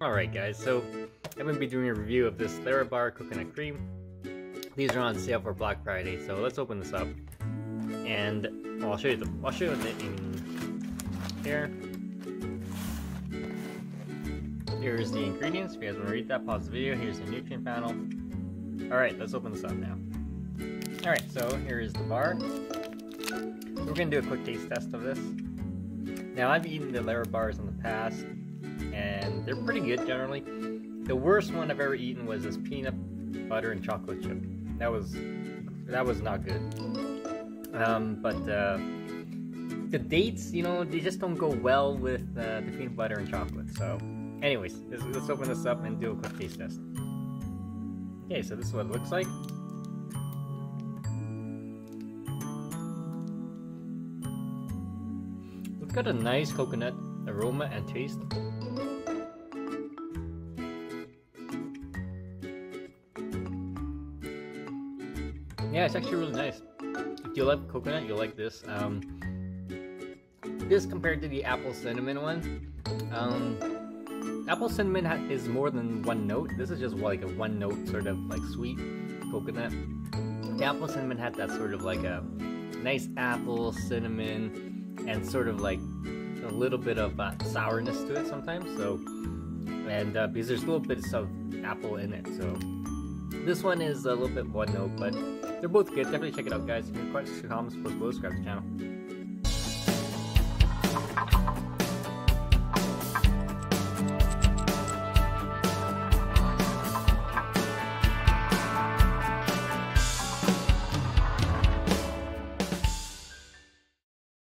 Alright guys, so I'm going to be doing a review of this Larabar Coconut Cream. These are on sale for Black Friday, so let's open this up. And well, I'll show you the I'll show you the in here. Here's the ingredients. If you guys want to read that, pause the video. Here's the nutrient panel. Alright, let's open this up now. Alright, so here is the bar. We're gonna do a quick taste test of this. Now I've eaten the Larabars in the past, and they're pretty good generally. The worst one I've ever eaten was this peanut butter and chocolate chip. That was that was not good. Um, but uh, the dates, you know, they just don't go well with uh, the peanut butter and chocolate. So, anyways, let's, let's open this up and do a quick taste test. Okay, so this is what it looks like. It's got a nice coconut aroma and taste. Yeah, it's actually really nice. If you like coconut, you'll like this. Um, this compared to the apple cinnamon one, um, apple cinnamon is more than one note. This is just like a one note sort of like sweet coconut. The apple cinnamon had that sort of like a nice apple cinnamon and sort of like a little bit of uh, sourness to it sometimes. So, and uh, because there's little bits of apple in it, so this one is a little bit one note, but they're both good. Definitely check it out, guys. If you have questions, comments, post below, subscribe to the channel.